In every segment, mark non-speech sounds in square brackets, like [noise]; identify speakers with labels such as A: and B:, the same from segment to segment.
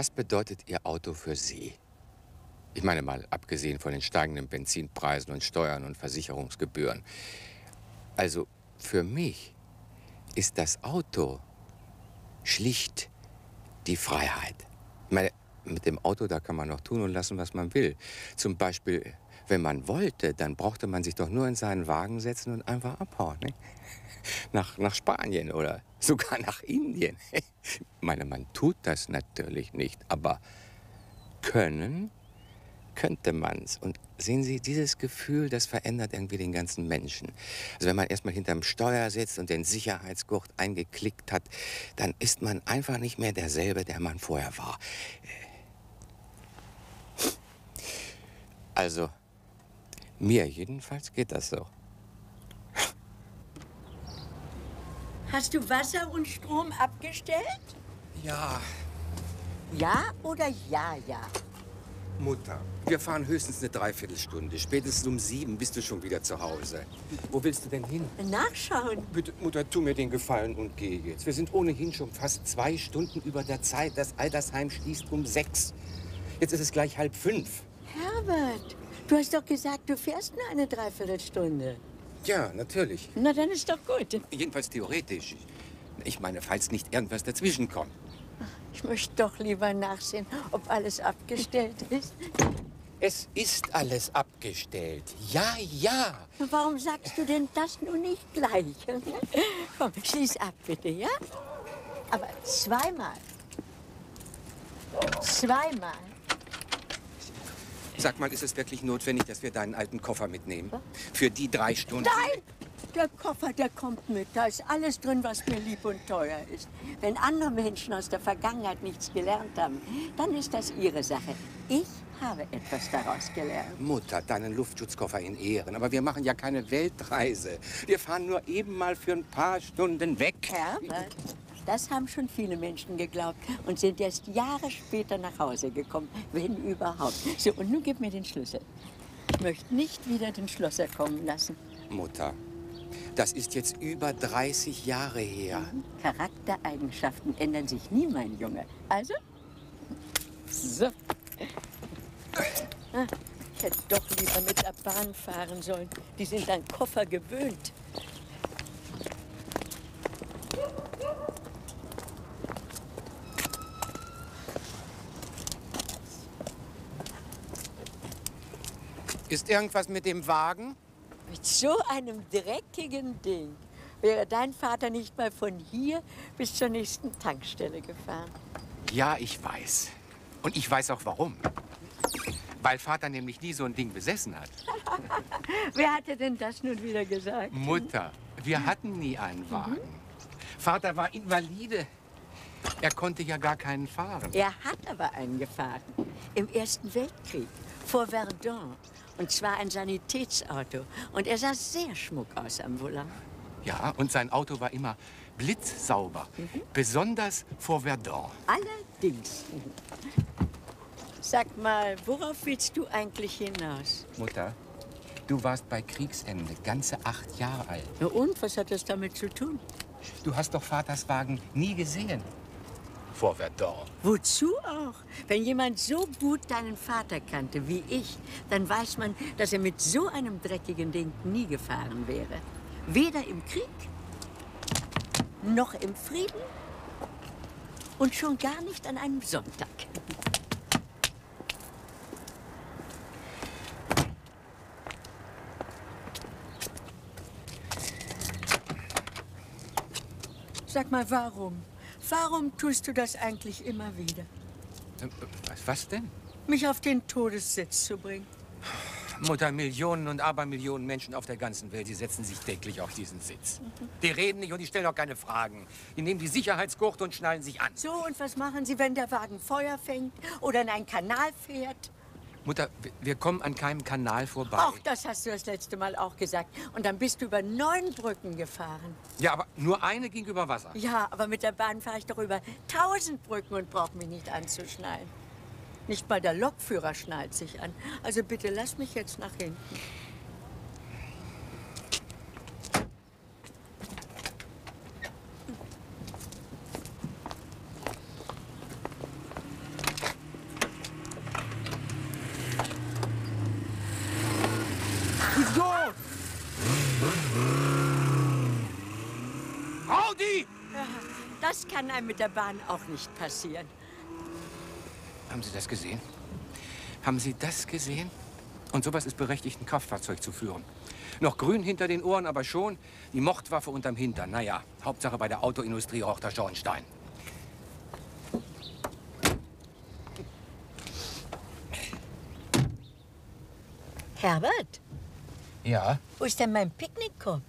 A: Was bedeutet Ihr Auto für Sie? Ich meine mal, abgesehen von den steigenden Benzinpreisen und Steuern und Versicherungsgebühren. Also für mich ist das Auto schlicht die Freiheit. Ich meine, mit dem Auto, da kann man noch tun und lassen, was man will. Zum Beispiel, wenn man wollte, dann brauchte man sich doch nur in seinen Wagen setzen und einfach abhauen. Ne? [laughs] Nach, nach Spanien oder sogar [laughs] nach Indien. Ich meine, man tut das natürlich nicht, aber können könnte man's. Und sehen Sie, dieses Gefühl, das verändert irgendwie den ganzen Menschen. Also wenn man erstmal hinterm Steuer sitzt und den Sicherheitsgurt eingeklickt hat, dann ist man einfach nicht mehr derselbe, der man vorher war. Also, mir jedenfalls geht das so.
B: Hast du Wasser und Strom abgestellt?
A: Ja.
B: Ja oder ja, ja?
A: Mutter, wir fahren höchstens eine Dreiviertelstunde. Spätestens um sieben bist du schon wieder zu Hause. Wo willst du denn hin?
B: Nachschauen.
A: Bitte, Mutter, tu mir den Gefallen und geh jetzt. Wir sind ohnehin schon fast zwei Stunden über der Zeit. Das Altersheim schließt um sechs. Jetzt ist es gleich halb fünf.
B: Herbert, du hast doch gesagt, du fährst nur eine Dreiviertelstunde.
A: Ja, natürlich.
B: Na, dann ist doch gut.
A: Jedenfalls theoretisch. Ich meine, falls nicht irgendwas dazwischenkommt.
B: Ich möchte doch lieber nachsehen, ob alles abgestellt ist.
A: Es ist alles abgestellt. Ja, ja.
B: Warum sagst du denn das nun nicht gleich? Komm, schließ ab, bitte, ja? Aber zweimal. Zweimal.
A: Sag mal, ist es wirklich notwendig, dass wir deinen alten Koffer mitnehmen? Für die drei Stunden?
B: Nein! Der Koffer, der kommt mit. Da ist alles drin, was mir lieb und teuer ist. Wenn andere Menschen aus der Vergangenheit nichts gelernt haben, dann ist das ihre Sache. Ich habe etwas daraus gelernt.
A: Mutter, deinen Luftschutzkoffer in Ehren. Aber wir machen ja keine Weltreise. Wir fahren nur eben mal für ein paar Stunden weg.
B: Herbert, das haben schon viele Menschen geglaubt und sind erst Jahre später nach Hause gekommen, wenn überhaupt. So, und nun gib mir den Schlüssel. Ich möchte nicht wieder den Schlosser kommen lassen.
A: Mutter, das ist jetzt über 30 Jahre her.
B: Charaktereigenschaften ändern sich nie, mein Junge. Also? So. Ah, Ich hätte doch lieber mit der Bahn fahren sollen. Die sind an Koffer gewöhnt.
A: Ist irgendwas mit dem Wagen?
B: Mit so einem dreckigen Ding wäre dein Vater nicht mal von hier bis zur nächsten Tankstelle gefahren.
A: Ja, ich weiß. Und ich weiß auch warum. Weil Vater nämlich nie so ein Ding besessen hat. [laughs]
B: Wer hatte denn das nun wieder gesagt?
A: Mutter, wir hatten nie einen Wagen. Vater war Invalide. Er konnte ja gar keinen fahren.
B: Er hat aber einen gefahren. Im Ersten Weltkrieg. Vor Verdun. Und zwar ein Sanitätsauto. Und er sah sehr schmuck aus am Volant.
A: Ja, und sein Auto war immer blitzsauber. Besonders vor Verdun.
B: Allerdings. Sag mal, worauf willst du eigentlich hinaus?
A: Mutter, du warst bei Kriegsende ganze acht Jahre alt.
B: Na und, was hat das damit zu tun?
A: Du hast doch Vaters Wagen nie gesehen. Vor.
B: Wozu auch? Wenn jemand so gut deinen Vater kannte wie ich, dann weiß man, dass er mit so einem dreckigen Ding nie gefahren wäre. Weder im Krieg, noch im Frieden und schon gar nicht an einem Sonntag. Sag mal, warum? Warum tust du das eigentlich immer wieder?
A: Äh, Was, was denn?
B: Mich auf den Todessitz zu bringen.
A: Mutter, Millionen und Abermillionen Menschen auf der ganzen Welt, die setzen sich täglich auf diesen Sitz. Die reden nicht und die stellen auch keine Fragen. Die nehmen die Sicherheitsgurte und schnallen sich an.
B: So, und was machen Sie, wenn der Wagen Feuer fängt oder in einen Kanal fährt?
A: Mutter, wir- kommen an keinem Kanal vorbei.
B: Auch das hast du das letzte Mal auch gesagt. Und dann bist du über neun Brücken gefahren.
A: Ja, aber nur eine ging über Wasser.
B: Ja, aber mit der Bahn fahre ich doch über tausend Brücken und brauche mich nicht anzuschnallen. Nicht mal der Lokführer schnallt sich an. Also bitte lass mich jetzt nach hinten.
A: Idiot! Rowdy!
B: Das kann einem mit der Bahn auch nicht passieren.
A: Haben Sie das gesehen? Haben Sie das gesehen? Und sowas ist berechtigt, ein Kraftfahrzeug zu führen. Noch grün hinter den Ohren, aber schon die Mordwaffe unterm Hintern. Naja, Hauptsache bei der Autoindustrie raucht der Schornstein.
B: Herbert,
A: Ja,
B: wo ist denn mein Picknickkorb?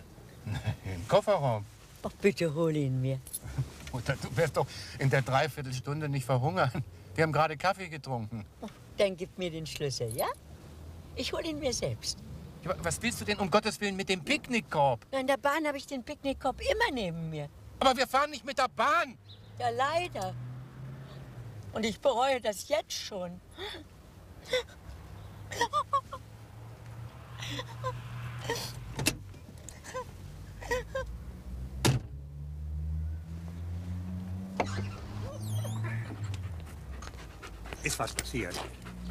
B: [laughs]
A: im Kofferraum.
B: Ach, bitte hol ihn mir. [laughs]
A: Mutter, du wirst doch in der Dreiviertelstunde nicht verhungern. Wir haben gerade Kaffee getrunken.
B: Dann gib mir den Schlüssel, ja? Ich hol ihn mir selbst.
A: Ja, Was willst du denn um Gottes Willen mit dem Picknickkorb?
B: In der Bahn habe ich den Picknickkorb immer neben mir.
A: Aber wir fahren nicht mit der Bahn.
B: Ja, leider. Und ich bereue das jetzt schon.
C: Ist was passiert?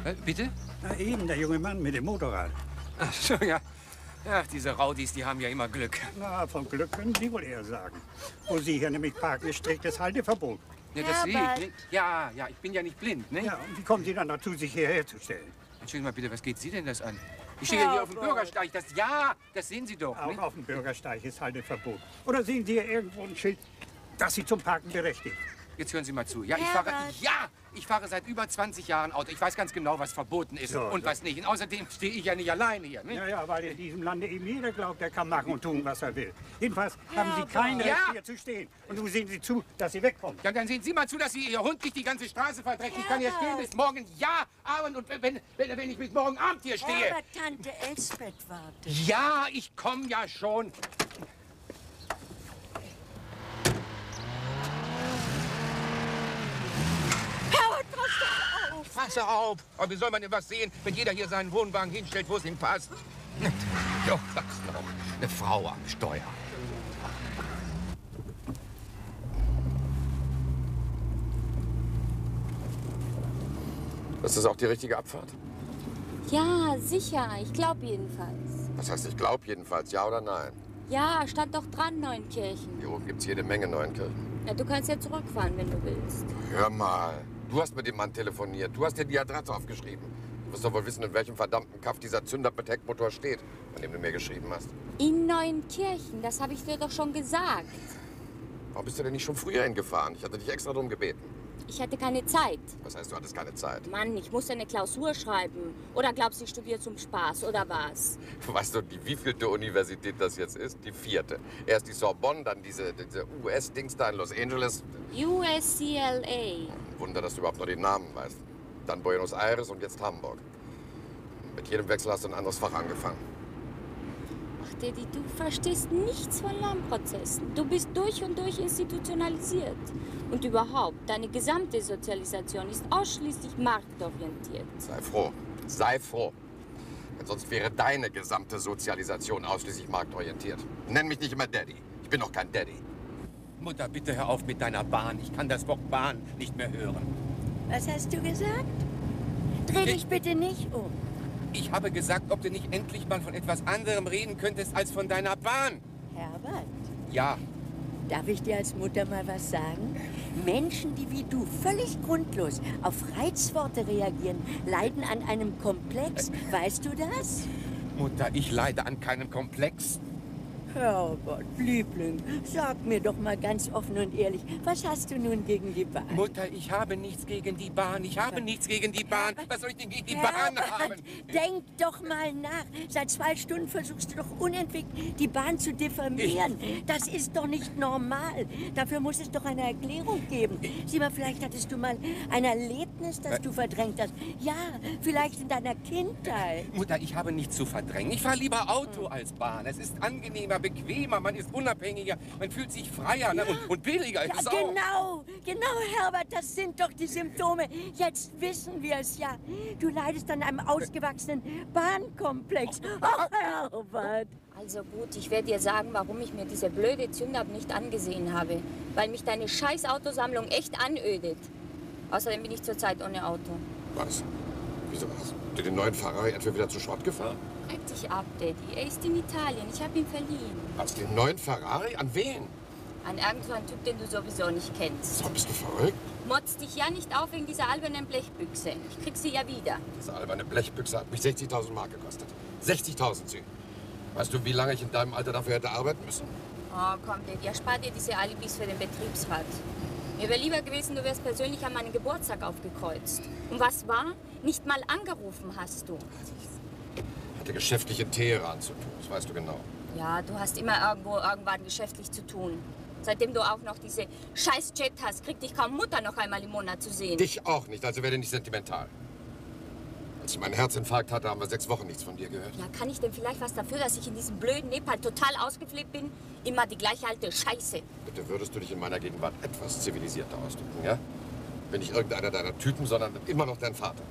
A: Äh, bitte?
C: Na eben, der junge Mann mit dem Motorrad.
A: Ach so, ja. Ach, diese Raudis, die haben ja immer Glück.
C: Na, vom Glück können Sie wohl eher sagen. Wo Sie hier nämlich parken, ist striktes Halteverbot.
A: Ja, das sehe ich. Ne? Ja, ja, ich bin ja nicht blind, ne?
C: Ja, und wie kommen Sie dann dazu, sich hierher zu stellen?
A: Entschuldigen mal bitte, was geht Sie denn das an? Ich stehe ja hier auf dem. Bürgersteig. Das, ja, das sehen Sie doch.
C: Auch
A: Ne?
C: auf dem Bürgersteig ist Halteverbot. Oder sehen Sie hier irgendwo ein Schild, das Sie zum Parken berechtigt?
A: Jetzt hören Sie mal zu. Ja, ich fahre, ja, ich fahre seit über 20 Jahren Auto. Ich weiß ganz genau, was verboten ist
C: So,
A: und
C: so.
A: was nicht. Und außerdem stehe ich ja nicht alleine hier. Ne?
C: Ja, ja, weil in diesem Lande eben jeder glaubt, er kann machen und tun, was er will. Jedenfalls haben Sie kein
A: Ja.
C: Recht, hier zu stehen. Und nun sehen Sie zu, dass Sie wegkommen.
A: Ja, dann sehen Sie mal zu, dass Sie Ihr Hund nicht die ganze Straße verdreckt. Ich kann hier stehen bis morgen ja, Abend und wenn, wenn, wenn ich bis morgen Abend hier stehe.
B: Herbert, Tante Elsbeth wartet.
A: Ja, ich komme ja schon.
B: Herbert, pass doch auf!
A: Passe auf. Aber wie soll man denn was sehen, wenn jeder hier seinen Wohnwagen hinstellt, wo es ihm passt? Jo, das noch. Eine Frau am Steuer.
D: Das ist auch die richtige Abfahrt.
E: Ja, sicher. Ich glaube jedenfalls.
D: Das heißt, ich glaube jedenfalls, ja oder nein.
E: Ja, stand doch dran, Neunkirchen.
D: Hier oben gibt es jede Menge Neunkirchen.
E: Ja, du kannst ja zurückfahren, wenn du willst.
D: Hör mal, du hast mit dem Mann telefoniert. Du hast dir die Adresse aufgeschrieben. Du wirst doch wohl wissen, in welchem verdammten Kaff dieser Zünder mit Heckmotor steht, an dem du mir geschrieben hast.
E: In Neunkirchen, das habe ich dir doch schon gesagt.
D: Warum bist du denn nicht schon früher hingefahren? Ich hatte dich extra darum gebeten.
E: Ich hatte keine Zeit.
D: Was heißt, du hattest keine Zeit?
E: Mann, ich musste eine Klausur schreiben. Oder glaubst du, ich studiere zum Spaß, oder was?
D: Weißt du, die wievielte Universität das jetzt ist? Die vierte. Erst die Sorbonne, dann diese, diese US-Dings da in Los Angeles.
E: USCLA.
D: Wunder, dass du überhaupt noch den Namen weißt. Dann Buenos Aires und jetzt Hamburg. Mit jedem Wechsel hast du ein anderes Fach angefangen.
E: Ach, Daddy, du verstehst nichts von Lernprozessen. Du bist durch und durch institutionalisiert. Und überhaupt, deine gesamte Sozialisation ist ausschließlich marktorientiert.
D: Sei froh. Sei froh. Denn sonst wäre deine gesamte Sozialisation ausschließlich marktorientiert. Nenn mich nicht immer Daddy. Ich bin doch kein Daddy.
A: Mutter, bitte hör auf mit deiner Bahn. Ich kann das Wort Bahn nicht mehr hören.
B: Was hast du gesagt? Dreh dich bitte nicht um.
A: Ich habe gesagt, ob du nicht endlich mal von etwas anderem reden könntest als von deiner Bahn.
B: Herbert,
A: Ja,
B: darf ich dir als Mutter mal was sagen? Menschen, die wie du völlig grundlos auf Reizworte reagieren, leiden an einem Komplex. Weißt du das?
A: Mutter, ich leide an keinem Komplex.
B: Herbert, Liebling, sag mir doch mal ganz offen und ehrlich, was hast du nun gegen die Bahn?
A: Mutter, ich habe nichts gegen die Bahn. Ich habe nichts gegen die Bahn. Was soll ich denn gegen die Bahn haben?
B: Denk doch mal nach. Seit zwei Stunden versuchst du doch unentwegt, die Bahn zu diffamieren. Das ist doch nicht normal. Dafür muss es doch eine Erklärung geben. Sieh mal, vielleicht hattest du mal ein Erlebnis, das du verdrängt hast. Ja, vielleicht in deiner Kindheit.
A: Mutter, ich habe nichts zu verdrängen. Ich fahre lieber Auto als Bahn. Es ist angenehmer, bequemer, man ist unabhängiger, man fühlt sich freier ne? und, und billiger
B: Ja, genau, genau, Herbert, das sind doch die Symptome. Jetzt wissen wir es ja. Du leidest an einem ausgewachsenen Bahnkomplex. Ach, Herbert.
E: Also gut, ich werde dir sagen, warum ich mir diese blöde Zündab nicht angesehen habe. Weil mich deine scheiß Autosammlung echt anödet. Außerdem bin ich zurzeit ohne Auto.
D: Was? Wieso hast du den neuen Ferrari etwa wieder zu Schrott gefahren?
E: Streck dich ab, Daddy. Er ist in Italien. Ich habe ihn verliehen.
D: Du den neuen Ferrari? An wen?
E: An irgendeinen Typ, den du sowieso nicht kennst.
D: So, bist du verrückt?
E: Motz dich ja nicht auf wegen dieser albernen Blechbüchse. Ich krieg sie ja wieder.
D: Diese alberne Blechbüchse hat mich 60.000 Mark gekostet. 60.000 sie. Weißt du, wie lange ich in deinem Alter dafür hätte arbeiten müssen?
E: Oh, komm, Daddy, erspar dir diese Alibis für den Betriebsrat. Mir wäre lieber gewesen, du wärst persönlich an meinen Geburtstag aufgekreuzt. Und was war? Nicht mal angerufen hast du.
D: Hatte geschäftlich in Teheran zu tun, das weißt du genau.
E: Ja, du hast immer irgendwo irgendwann geschäftlich zu tun. Seitdem du auch noch diese scheiß Jet hast, kriegt dich kaum Mutter noch einmal im Monat zu sehen.
D: Dich auch nicht, also werde nicht sentimental. Als ich meinen Herzinfarkt hatte, haben wir sechs Wochen nichts von dir gehört.
E: Ja, kann ich denn vielleicht was dafür, dass ich in diesem blöden Nepal total ausgeflippt bin? Immer die gleiche alte Scheiße.
D: Bitte würdest du dich in meiner Gegenwart etwas zivilisierter ausdrücken, ja? Bin nicht irgendeiner deiner Typen, sondern immer noch dein Vater.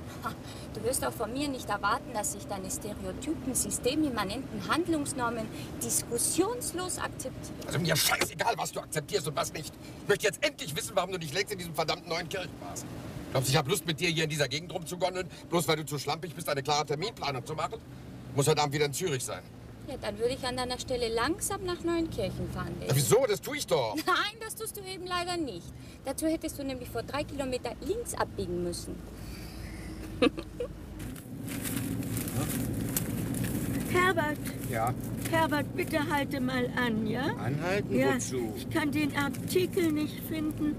E: Du wirst auch von mir nicht erwarten, dass ich deine Stereotypen, systemimmanenten Handlungsnormen diskussionslos akzeptiere.
D: Also mir scheißegal, was du akzeptierst und was nicht. Ich möchte jetzt endlich wissen, warum du nicht längst in diesem verdammten neuen Kirchenmaß. Glaubst du, ich habe Lust, mit dir hier in dieser Gegend rumzugondeln, bloß weil du zu schlampig bist, eine klare Terminplanung zu machen? Muss heute Abend wieder in Zürich sein.
E: Ja, dann würde ich an deiner Stelle langsam nach Neunkirchen fahren.
D: Ja, wieso? Das tue ich doch. [laughs]
E: Nein, das tust du eben leider nicht. Dazu hättest du nämlich vor drei Kilometer links abbiegen müssen. [laughs]
B: Herbert,
A: Ja,
B: Herbert, bitte halte mal an, ja?
A: anhalten?
B: Ja,
A: Wozu?
B: ich kann den Artikel nicht finden.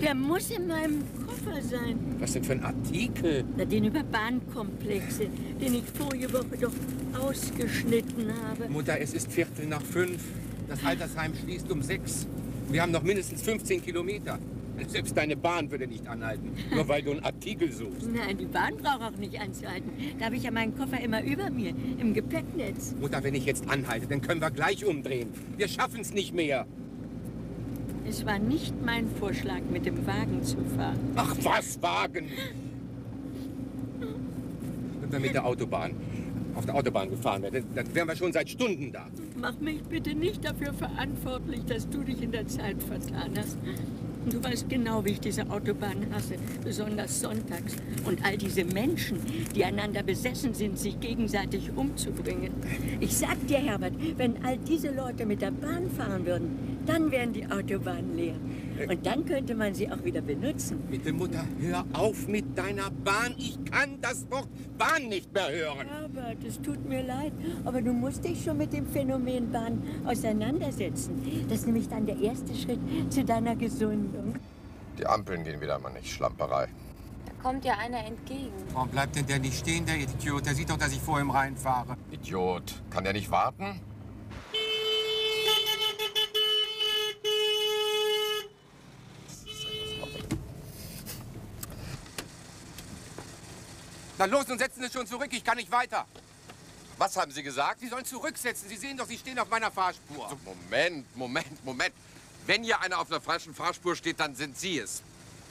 B: Der muss in meinem Koffer sein.
A: Was denn für ein Artikel?
B: Na, den über Bahnkomplexe, den ich vorige Woche doch ausgeschnitten habe.
A: Mutter, es ist Viertel nach fünf. Das Altersheim schließt um sechs. Wir haben noch mindestens 15 Kilometer. Selbst deine Bahn würde nicht anhalten, nur weil du einen Artikel suchst.
B: Nein, die Bahn braucht auch nicht anzuhalten. Da habe ich ja meinen Koffer immer über mir, im Gepäcknetz.
A: Mutter, wenn ich jetzt anhalte, dann können wir gleich umdrehen. Wir schaffen es nicht mehr.
B: Es war nicht mein Vorschlag, mit dem Wagen zu fahren.
A: Ach, was, Wagen? Wenn wir mit der Autobahn auf der Autobahn gefahren wären, dann wären wir schon seit Stunden da.
B: Mach mich bitte nicht dafür verantwortlich, dass du dich in der Zeit vertan hast. Du weißt genau, wie ich diese Autobahn hasse, besonders sonntags. Und all diese Menschen, die einander besessen sind, sich gegenseitig umzubringen. Ich sag dir, Herbert, wenn all diese Leute mit der Bahn fahren würden, dann wären die Autobahnen leer. Und dann könnte man sie auch wieder benutzen.
A: Bitte, Mutter, hör auf mit deiner Bahn. Ich kann das Wort Bahn nicht mehr hören.
B: Herbert, es tut mir leid, aber du musst dich schon mit dem Phänomen Bahn auseinandersetzen. Das ist nämlich dann der erste Schritt zu deiner Gesundung.
D: Die Ampeln gehen wieder mal nicht. Schlamperei.
E: Da kommt ja einer entgegen.
A: Warum bleibt denn der nicht stehen, der Idiot? Der sieht doch, dass ich vor ihm reinfahre.
D: Idiot. Kann der nicht warten?
A: Na los, nun setzen Sie schon zurück. Ich kann nicht weiter.
D: Was haben Sie gesagt?
A: Sie sollen zurücksetzen. Sie sehen doch, Sie stehen auf meiner Fahrspur.
D: So, Moment, Moment, Moment. Wenn hier einer auf einer falschen Fahrspur steht, dann sind Sie es.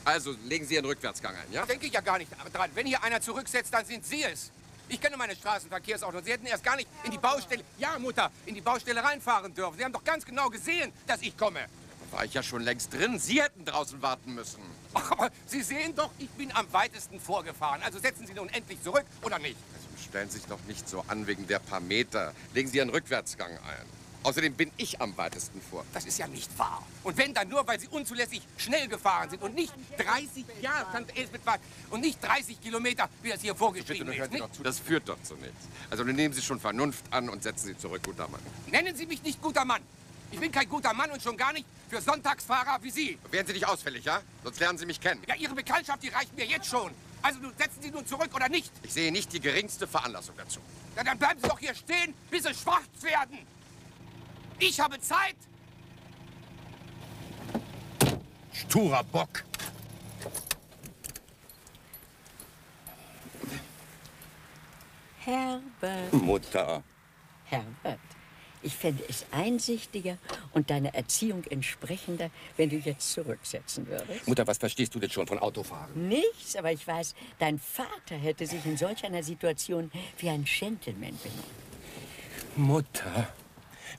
D: Also legen Sie Ihren Rückwärtsgang ein, ja?
A: Denke ich ja gar nicht dran. Wenn hier einer zurücksetzt, dann sind Sie es. Ich kenne meine Straßenverkehrsordnung. Sie hätten erst gar nicht in die Baustelle, ja Mutter, in die Baustelle reinfahren dürfen. Sie haben doch ganz genau gesehen, dass ich komme.
D: War ich ja schon längst drin. Sie hätten draußen warten müssen.
A: Ach, aber Sie sehen doch, ich bin am weitesten vorgefahren. Also setzen Sie nun endlich zurück, oder nicht?
D: Also stellen Sie sich doch nicht so an wegen der paar Meter. Legen Sie Ihren Rückwärtsgang ein. Außerdem bin ich am weitesten vor.
A: Das ist ja nicht wahr. Und wenn dann nur, weil Sie unzulässig schnell gefahren sind und nicht 30 Jahre, Tante Elsbeth war, und nicht 30 Kilometer, wie das hier
D: Bitte,
A: vorgeschrieben ist. Nicht?
D: doch zu. Das führt doch zu nichts. Also nehmen Sie schon Vernunft an und setzen Sie zurück, guter Mann.
A: Nennen Sie mich nicht guter Mann. Ich bin kein guter Mann und schon gar nicht für Sonntagsfahrer wie Sie.
D: Werden Sie nicht ausfällig, ja? Sonst lernen Sie mich kennen.
A: Ja, Ihre Bekanntschaft, die reicht mir jetzt schon. Also setzen Sie nun zurück oder nicht.
D: Ich sehe nicht die geringste Veranlassung dazu.
A: Ja, dann bleiben Sie doch hier stehen, bis Sie schwarz werden. Ich habe Zeit.
D: Sturer Bock.
B: Herbert,
A: Mutter.
B: Herbert, ich fände es einsichtiger und deiner Erziehung entsprechender, wenn du jetzt zurücksetzen würdest.
A: Mutter, was verstehst du denn schon von Autofahren?
B: Nichts, aber ich weiß, dein Vater hätte sich in solch einer Situation wie ein Gentleman benommen.
A: Mutter,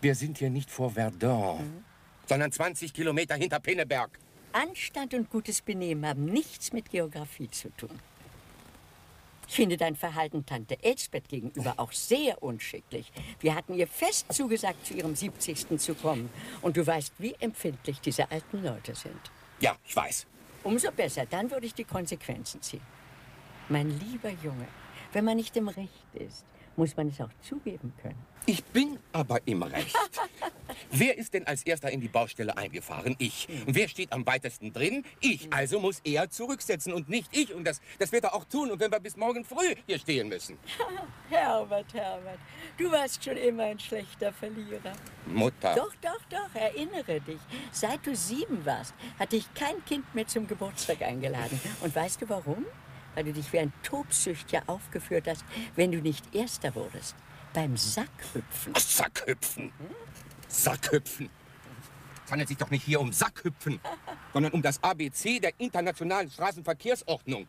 A: wir sind hier nicht vor Verdun, sondern 20 Kilometer hinter Pinneberg.
B: Anstand und gutes Benehmen haben nichts mit Geografie zu tun. Ich finde dein Verhalten Tante Elsbeth gegenüber auch sehr unschicklich. Wir hatten ihr fest zugesagt, zu ihrem 70. zu kommen. Und du weißt, wie empfindlich diese alten Leute sind.
D: Ja, ich weiß.
B: Umso besser, dann würde ich die Konsequenzen ziehen. Mein lieber Junge, wenn man nicht im Recht ist, muss man es auch zugeben können.
F: Ich bin aber im Recht. [laughs] wer ist denn als erster in die Baustelle eingefahren? Ich. Und wer steht am weitesten drin? Ich. Also muss er zurücksetzen und nicht ich. Und das, das wird er auch tun. Und wenn wir bis morgen früh hier stehen müssen. [laughs]
B: Herbert, Herbert, du warst schon immer ein schlechter Verlierer.
F: Mutter.
B: Doch, doch, doch, erinnere dich. Seit du sieben warst, hat dich kein Kind mehr zum Geburtstag eingeladen. Und weißt du warum? Weil du dich wie ein Tobsüchtiger aufgeführt hast, wenn du nicht Erster wurdest. Beim Sackhüpfen.
F: Sackhüpfen. Sackhüpfen. Es handelt sich doch nicht hier um Sackhüpfen, sondern um das ABC der internationalen Straßenverkehrsordnung.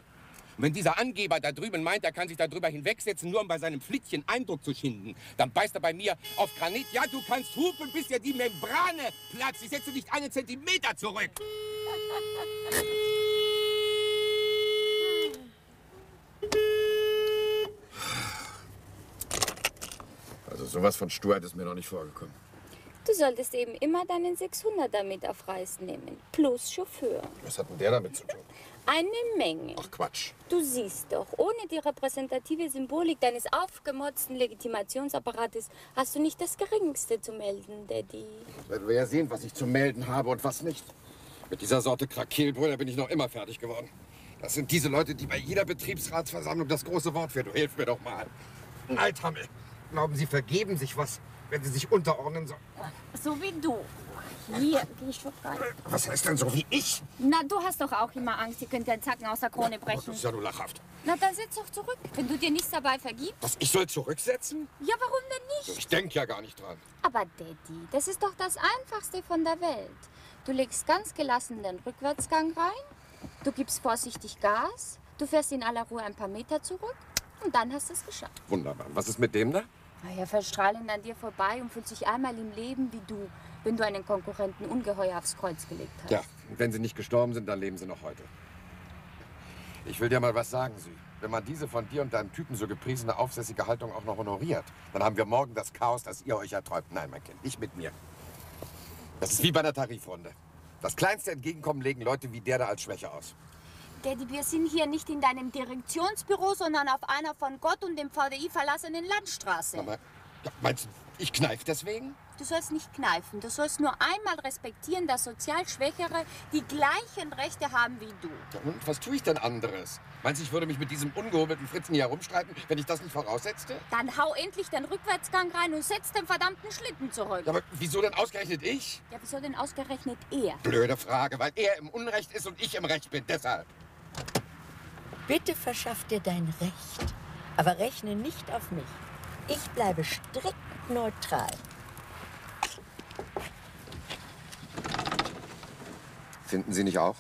F: Und wenn dieser Angeber da drüben meint, er kann sich darüber hinwegsetzen, nur um bei seinem Flittchen Eindruck zu schinden, dann beißt er bei mir auf Granit. Ja, du kannst hupen, bis dir die Membrane platzt. Ich setze nicht einen Zentimeter zurück.
D: Sowas von Sturheit ist mir noch nicht vorgekommen.
E: Du solltest eben immer deinen 600er mit auf Reisen nehmen. Plus Chauffeur.
D: Was hat denn der damit zu tun?
E: Eine Menge.
D: Ach Quatsch.
E: Du siehst doch, ohne die repräsentative Symbolik deines aufgemotzten Legitimationsapparates hast du nicht das Geringste zu melden, Daddy.
D: Werden wir ja sehen, was ich zu melden habe und was nicht. Mit dieser Sorte Krakilbrüder bin ich noch immer fertig geworden. Das sind diese Leute, die bei jeder Betriebsratsversammlung das große Wort führen. Du hilf mir doch mal. Althammel. Glauben Sie, vergeben sich was, wenn Sie sich unterordnen sollen?
E: So wie du. Hier, geh schon rein.
D: Was heißt denn so wie ich?
E: Na, du hast doch auch immer Angst, ihr könnt den Zacken aus der Krone brechen.
D: das ist ja nur lachhaft.
E: Na, dann sitz doch zurück, wenn du dir nichts dabei vergibst.
D: Was, ich soll zurücksetzen?
E: Ja, warum denn nicht?
D: Ich denke ja gar nicht dran.
E: Aber Daddy, das ist doch das Einfachste von der Welt. Du legst ganz gelassen den Rückwärtsgang rein, du gibst vorsichtig Gas, du fährst in aller Ruhe ein paar Meter zurück und dann hast du es geschafft.
D: Wunderbar. Was ist mit dem da?
E: Er verstrahlt an dir vorbei und fühlt sich einmal im Leben wie du, wenn du einen Konkurrenten ungeheuer aufs Kreuz gelegt hast.
D: Ja, und wenn Sie nicht gestorben sind, dann leben Sie noch heute. Ich will dir mal was sagen, Sie. Wenn man diese von dir und deinem Typen so gepriesene aufsässige Haltung auch noch honoriert, dann haben wir morgen das Chaos, das ihr euch erträumt. Nein, mein Kind, nicht mit mir. Das ist wie bei einer Tarifrunde. Das kleinste Entgegenkommen legen Leute wie der da als Schwäche aus.
E: Daddy, wir sind hier nicht in deinem Direktionsbüro, sondern auf einer von Gott und dem VDI verlassenen Landstraße.
D: Aber, meinst du, ich kneif deswegen?
E: Du sollst nicht kneifen. Du sollst nur einmal respektieren, dass sozial Schwächere die gleichen Rechte haben wie du.
D: Ja, und was tue ich denn anderes? Meinst du, ich würde mich mit diesem ungehobelten Fritzen hier herumstreiten, wenn ich das nicht voraussetzte?
E: Dann hau endlich den Rückwärtsgang rein und setz den verdammten Schlitten zurück.
D: Ja, aber wieso denn ausgerechnet ich?
E: Ja, wieso denn ausgerechnet er?
D: Blöde Frage, weil er im Unrecht ist und ich im Recht bin. Deshalb.
B: Bitte verschaff dir dein Recht. Aber rechne nicht auf mich. Ich bleibe strikt neutral.
D: Finden Sie nicht auch?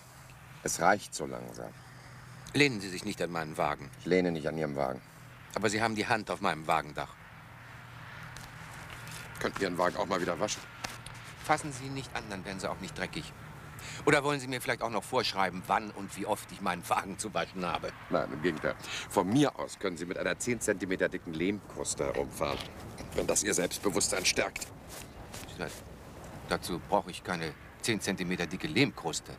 D: Es reicht so langsam.
A: Lehnen Sie sich nicht an meinen Wagen.
D: Ich lehne nicht an Ihrem Wagen.
A: Aber Sie haben die Hand auf meinem Wagendach.
D: Könnten Ihren Wagen auch mal wieder waschen.
A: Fassen Sie ihn nicht an, dann werden Sie auch nicht dreckig. Oder wollen Sie mir vielleicht auch noch vorschreiben, wann und wie oft ich meinen Wagen zu waschen habe?
D: Nein, im Gegenteil. Von mir aus können Sie mit einer 10 cm dicken Lehmkruste herumfahren. Wenn das Ihr Selbstbewusstsein stärkt.
A: Dazu brauche ich keine 10 cm dicke Lehmkruste.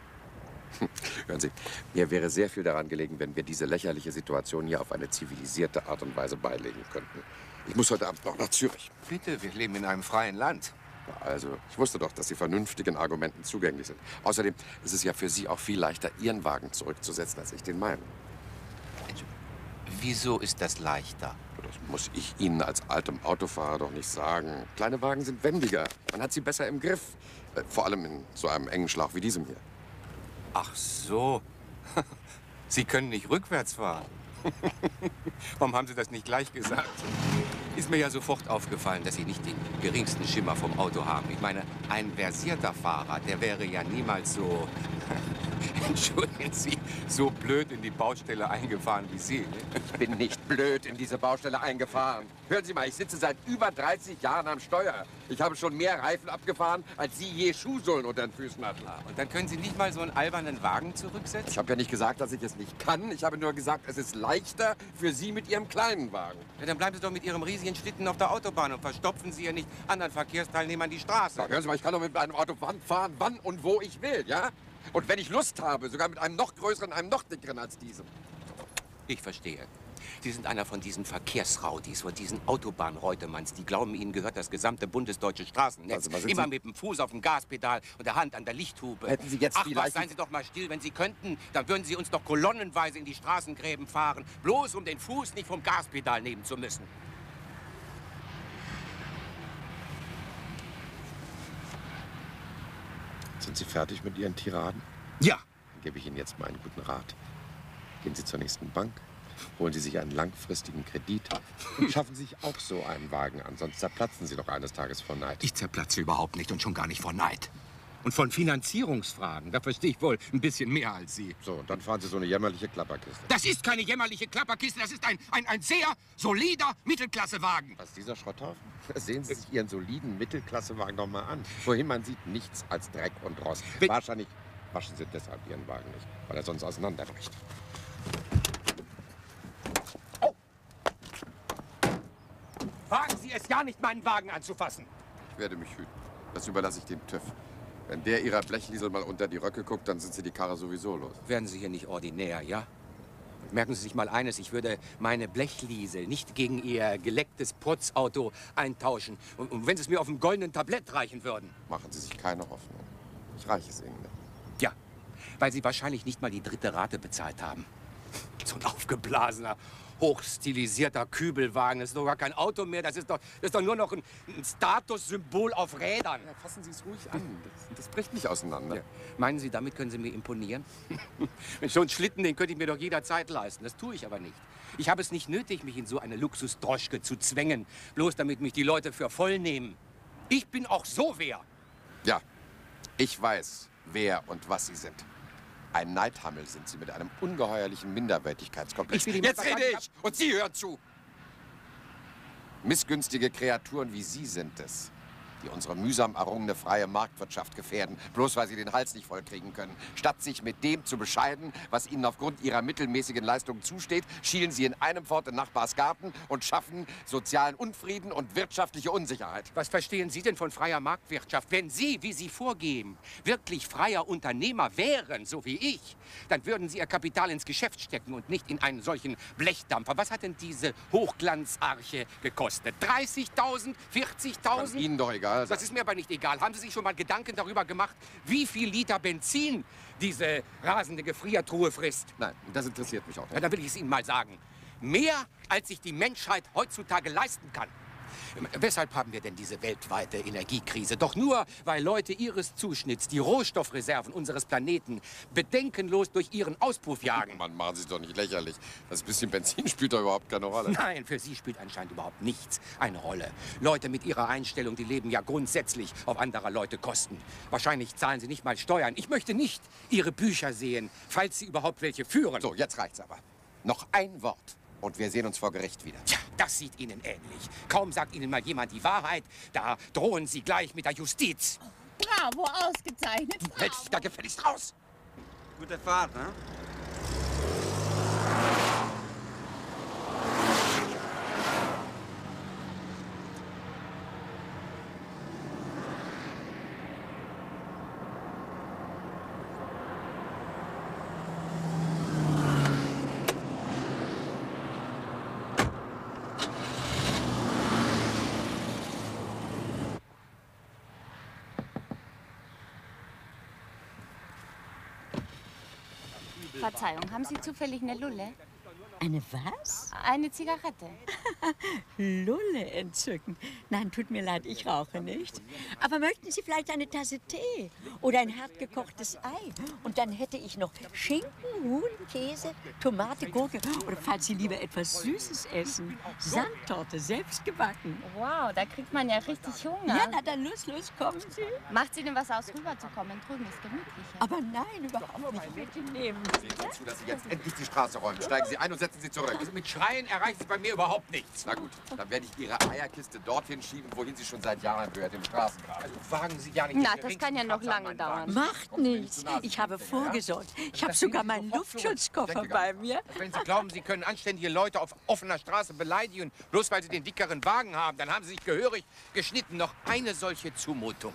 D: Hören Sie, mir wäre sehr viel daran gelegen, wenn wir diese lächerliche Situation hier auf eine zivilisierte Art und Weise beilegen könnten. Ich muss heute Abend noch nach Zürich.
A: Bitte, wir leben in einem freien Land.
D: Also, ich wusste doch, dass Sie vernünftigen Argumenten zugänglich sind. Außerdem ist es ja für Sie auch viel leichter, Ihren Wagen zurückzusetzen, als ich den meinen.
A: Wieso ist das leichter?
D: Das muss ich Ihnen als altem Autofahrer doch nicht sagen. Kleine Wagen sind wendiger. Man hat sie besser im Griff. Äh, Vor allem in so einem engen Schlauch wie diesem hier.
A: Ach so. [laughs] Sie können nicht rückwärts fahren. [laughs] Warum haben Sie das nicht gleich gesagt? Ist mir ja sofort aufgefallen, dass Sie nicht den geringsten Schimmer vom Auto haben. Ich meine, ein versierter Fahrer, der wäre ja niemals so, [laughs] entschuldigen Sie, so blöd in die Baustelle eingefahren wie Sie. Ne?
D: Ich bin nicht blöd in diese Baustelle eingefahren. Hören Sie mal, ich sitze seit über 30 Jahren am Steuer. Ich habe schon mehr Reifen abgefahren, als Sie je Schuhsohlen unter den Füßen hatten.
A: Und dann können Sie nicht mal so einen albernen Wagen zurücksetzen?
D: Ich habe ja nicht gesagt, dass ich es nicht kann. Ich habe nur gesagt, es ist leichter für Sie mit Ihrem kleinen Wagen.
A: Ja, dann bleiben Sie doch mit Ihrem riesigen Schlitten auf der Autobahn und verstopfen Sie ja nicht anderen Verkehrsteilnehmern die Straße.
D: So, hören Sie mal, ich kann doch mit einem Auto fahren, wann und wo ich will, ja? Und wenn ich Lust habe, sogar mit einem noch größeren, einem noch dickeren als diesem.
A: Ich verstehe. Sie sind einer von diesen Verkehrsraudis, von diesen Autobahnreutemanns. Die glauben, ihnen gehört das gesamte bundesdeutsche Straßennetz.
D: Also,
A: Immer
D: Sie-
A: mit dem Fuß auf dem Gaspedal und der Hand an der Lichthupe.
D: Hätten Sie jetzt
A: Ach,
D: vielleicht-
A: was, seien Sie doch mal still. Wenn Sie könnten, dann würden Sie uns doch kolonnenweise in die Straßengräben fahren. Bloß um den Fuß nicht vom Gaspedal nehmen zu müssen.
G: Sind Sie fertig mit Ihren Tiraden?
A: Ja.
G: Dann gebe ich Ihnen jetzt mal einen guten Rat. Gehen Sie zur nächsten Bank, holen Sie sich einen langfristigen Kredit und schaffen sich auch so einen Wagen an, sonst zerplatzen Sie doch eines Tages vor Neid.
F: Ich zerplatze überhaupt nicht und schon gar nicht vor Neid. Und von Finanzierungsfragen, da verstehe ich wohl ein bisschen mehr als Sie.
G: So, und dann fahren Sie so eine jämmerliche Klapperkiste.
F: Das ist keine jämmerliche Klapperkiste, das ist ein, ein, ein sehr solider Mittelklassewagen.
G: Was, dieser Schrotthaufen? [laughs] Sehen Sie sich Ihren soliden Mittelklassewagen doch mal an. Wohin man sieht, nichts als Dreck und Rost. Wahrscheinlich waschen Sie deshalb Ihren Wagen nicht, weil er sonst auseinanderbricht.
F: Wagen Sie es ja nicht, meinen Wagen anzufassen.
D: Ich werde mich hüten. Das überlasse ich dem TÜV. Wenn der Ihrer Blechliesel mal unter die Röcke guckt, dann sind Sie die Karre sowieso los.
A: Werden Sie hier nicht ordinär, ja? Merken Sie sich mal eines, ich würde meine Blechliesel nicht gegen Ihr gelecktes Putzauto eintauschen. Und, und wenn Sie es mir auf dem goldenen Tablett reichen würden.
D: Machen Sie sich keine Hoffnung. Ich reiche es Ihnen. nicht.
A: Ja, weil Sie wahrscheinlich nicht mal die dritte Rate bezahlt haben. So ein aufgeblasener, hochstilisierter Kübelwagen. Das ist doch gar kein Auto mehr. Das ist doch, das ist doch nur noch ein, ein Statussymbol auf Rädern.
D: Ja, fassen Sie es ruhig an. Das, das bricht nicht auseinander.
A: Ja. Meinen Sie, damit können Sie mir imponieren? [laughs] so einen Schlitten, den könnte ich mir doch jederzeit leisten. Das tue ich aber nicht. Ich habe es nicht nötig, mich in so eine Luxusdroschke zu zwängen, bloß damit mich die Leute für voll nehmen. Ich bin auch so wer.
D: Ja, ich weiß, wer und was Sie sind. Ein Neidhammel sind Sie mit einem ungeheuerlichen Minderwertigkeitskomplex. Jetzt rede ich und Sie hören zu. Missgünstige Kreaturen wie Sie sind es, die unsere mühsam errungene freie Marktwirtschaft gefährden, bloß weil sie den Hals nicht vollkriegen können. Statt sich mit dem zu bescheiden, was ihnen aufgrund ihrer mittelmäßigen Leistungen zusteht, schielen sie in einem fort in Nachbars Garten und schaffen sozialen Unfrieden und wirtschaftliche Unsicherheit.
A: Was verstehen Sie denn von freier Marktwirtschaft? Wenn Sie, wie Sie vorgeben, wirklich freier Unternehmer wären, so wie ich, dann würden Sie Ihr Kapital ins Geschäft stecken und nicht in einen solchen Blechdampfer. Was hat denn diese Hochglanzarche gekostet? 30.000? 40.000?
D: Kann Ihnen doch egal sein.
A: Das ist mir aber nicht egal. Haben Sie sich schon mal Gedanken darüber gemacht, wie viel Liter Benzin diese rasende Gefriertruhe frisst?
D: Nein, das interessiert mich auch
A: Ja,
D: nicht.
A: dann will ich es Ihnen mal sagen. Mehr, als sich die Menschheit heutzutage leisten kann. Weshalb haben wir denn diese weltweite Energiekrise? Doch nur, weil Leute ihres Zuschnitts die Rohstoffreserven unseres Planeten bedenkenlos durch ihren Auspuff jagen.
D: Mann, machen Sie es doch nicht lächerlich. Das bisschen Benzin spielt doch überhaupt keine Rolle.
A: Nein, für Sie spielt anscheinend überhaupt nichts eine Rolle. Leute mit ihrer Einstellung, die leben ja grundsätzlich auf anderer Leute Kosten. Wahrscheinlich zahlen sie nicht mal Steuern. Ich möchte nicht Ihre Bücher sehen, falls Sie überhaupt welche führen.
D: So, jetzt reicht's aber. Noch ein Wort und wir sehen uns vor Gericht wieder.
A: Tja, das sieht Ihnen ähnlich. Kaum sagt Ihnen mal jemand die Wahrheit, da drohen Sie gleich mit der Justiz.
H: Bravo, ausgezeichnet.
A: Hältst dich da gefälligst raus.
I: Gute Fahrt, ne?
E: Verzeihung, haben Sie zufällig eine Lulle?
B: Eine was?
E: Eine Zigarette. [laughs]
B: Lulle entzücken. Nein, tut mir leid, ich rauche nicht. Aber möchten Sie vielleicht eine Tasse Tee oder ein hart gekochtes Ei? Und dann hätte ich noch Schinken, Huhn, Käse, Tomate, Gurke oder falls Sie lieber etwas Süßes essen, Sandtorte, selbst gebacken.
E: Wow, da kriegt man ja richtig Hunger.
B: Ja, na dann los, los, kommen Sie.
E: Macht Sie denn was aus, rüberzukommen? Drüben ist gemütlicher.
B: Aber nein, überhaupt nicht. Bitte nehmen Sie.
D: Sehen Sie zu, dass Sie jetzt endlich die Straße räumen. Steigen Sie ein und setzen Sie zurück.
A: Also mit Schreien erreicht es bei mir überhaupt nichts.
D: Na gut, dann werde ich Ihre Eierkiste dorthin schieben, wohin sie schon seit Jahren gehört, im Straßengraben.
A: Also wagen Sie ja nicht
E: Na, das kann ja noch lange
A: meinen
E: dauern.
A: Wagen.
B: Macht nichts. Ich habe vorgesorgt. Ich habe sogar meinen. Luftschutzkoffer bei mir.
A: Wenn Sie glauben, Sie können anständige Leute auf offener Straße beleidigen, bloß weil sie den dickeren Wagen haben, dann haben Sie sich gehörig geschnitten. Noch eine solche Zumutung.